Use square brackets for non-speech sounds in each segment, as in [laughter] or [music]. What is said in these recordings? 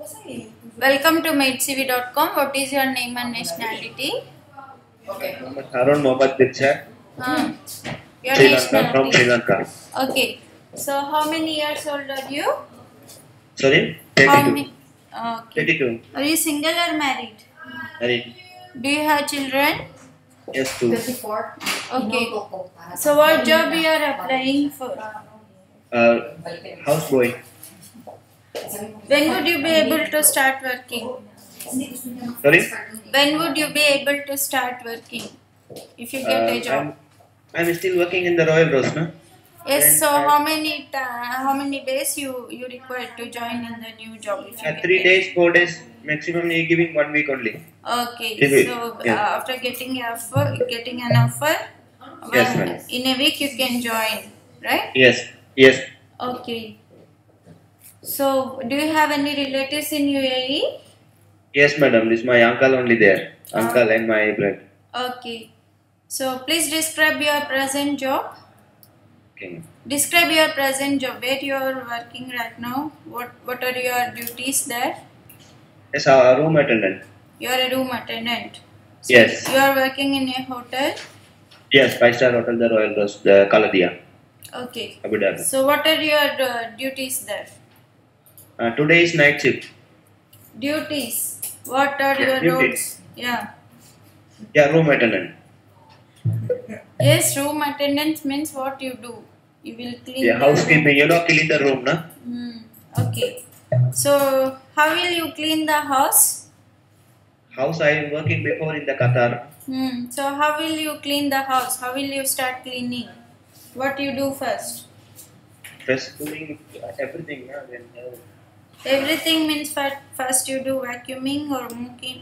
Welcome to maidcv.com. What is your name and nationality? Okay. Harun Mohammad Dilshan, Uh, your Sri Lanka, from Sri nationality. Lanka. Okay. So how many years old are you? Sorry? How 32. many? Okay. 32. Are you single or married? Married. Do you have children? Yes, two. Okay. So what job are you are applying for? Uh, houseboy. When would you be able to start working? Sorry? When would you be able to start working? If you get Uh, a job. I'm, I'm still working in the Royal Rose, no? Yes. So and- how many how many days you you require to join in the new job? If you Uh, three days, four days, maximum you're giving one week only. Okay. If it- So yeah. uh, after getting an offer, getting an offer, Yes, one- in a week you can join, right? Yes, yes. Okay. So do you have any relatives in UAE? Yes, madam. This is my uncle only there. Uncle and my brother. Okay. So please describe your present job. Okay. Describe your present job. Where you are working right now? What What are your duties there? Yes, I'm a room attendant. You are a room attendant. So Yes. You are working in a hotel. Yes, five star hotel, the Royal Rose, the Kaladia, Okay. Abu Dhabi. So what are your uh, duties there? Uh, today is night shift. Duties. What are your Duties. Yeah. Yeah, room attendant. Yes, room attendance means what you do. You will clean. Yeah, the housekeeping. You know, clean the room, na? Hmm. Okay. So how will you clean the house? House I am working before in the Qatar. Hmm. So how will you clean the house? How will you start cleaning? What you do first? First doing everything, na? Then, uh, Everything means fir- first you do vacuuming or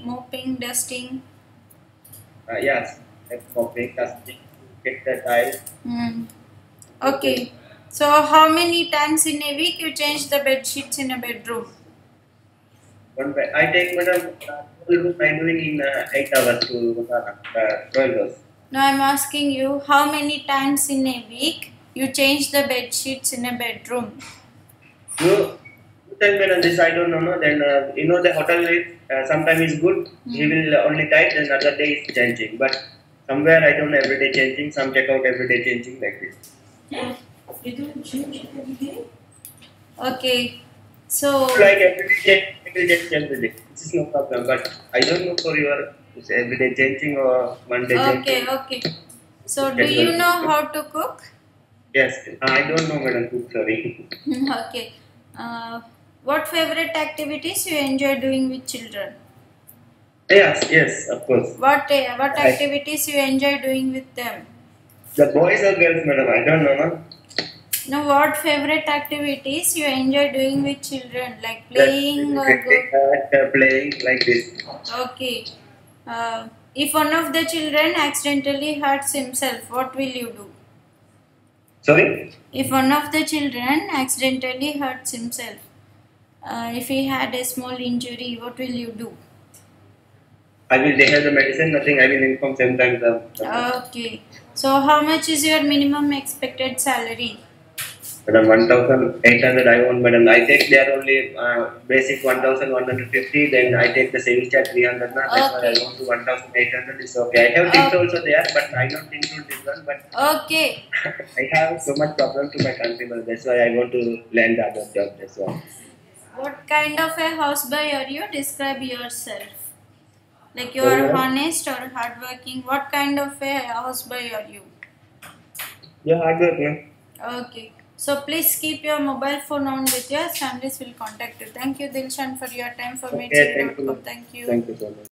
mopping, dusting. uh, yes, mopping, dusting, get the tile. Hmm. Okay. So how many times in a week you change the bed sheets in a bedroom? One bed. I take madam. uh, I'm doing in uh, eight hours to uh, Royal Rose. Now I'm asking you how many times in a week you change the bed sheets in a bedroom? You, you tell me on this. I don't know. No? Then uh, you know the hotel is uh, sometimes is good. He will only tight, then other day is changing. But somewhere I don't know every day changing. Some check out every day changing like this. You don't change every day? Okay. So Like every day, every day every day. This is no problem. But I don't know for your is every day changing or one day okay, changing. okay. So do you know how to cook? Yes, I don't know, madam. Cook, Sorry. [laughs] okay. Uh, what favorite activities you enjoy doing with children? Yes, yes, of course. What uh, what I- activities you enjoy doing with them? The boys or girls, madam? I don't know. No? No, what favorite activities you enjoy doing with children, like playing or go? uh, playing like this. Okay. Uh, if one of the children accidentally hurts himself, what will you do? Sorry? If one of the children accidentally hurts himself, uh, if he had a small injury, what will you do? I will they have the medicine, nothing. I will inform sometimes. Uh, Okay. So, how much is your minimum expected salary? madam, 1,800 I want, madam. I take there only uh, basic 1,150, then I take the savings charge 300. Na? That's why I Okay. want to 1,800 is okay. I have tips Okay. also there, but I don't include this one. But Okay. [laughs] I have so much problem to my countrymen. That's why I want to land other job. That's why. What kind of a houseboy are you? Describe yourself. Like you are Yeah. honest or hardworking. What kind of a houseboy are you? Yeah, hard work, man. Okay. So please keep your mobile phone on with you. Families will contact you. Thank you, Dilshan, for your time for Okay, meeting. thank you. Thank you. Thank you so much.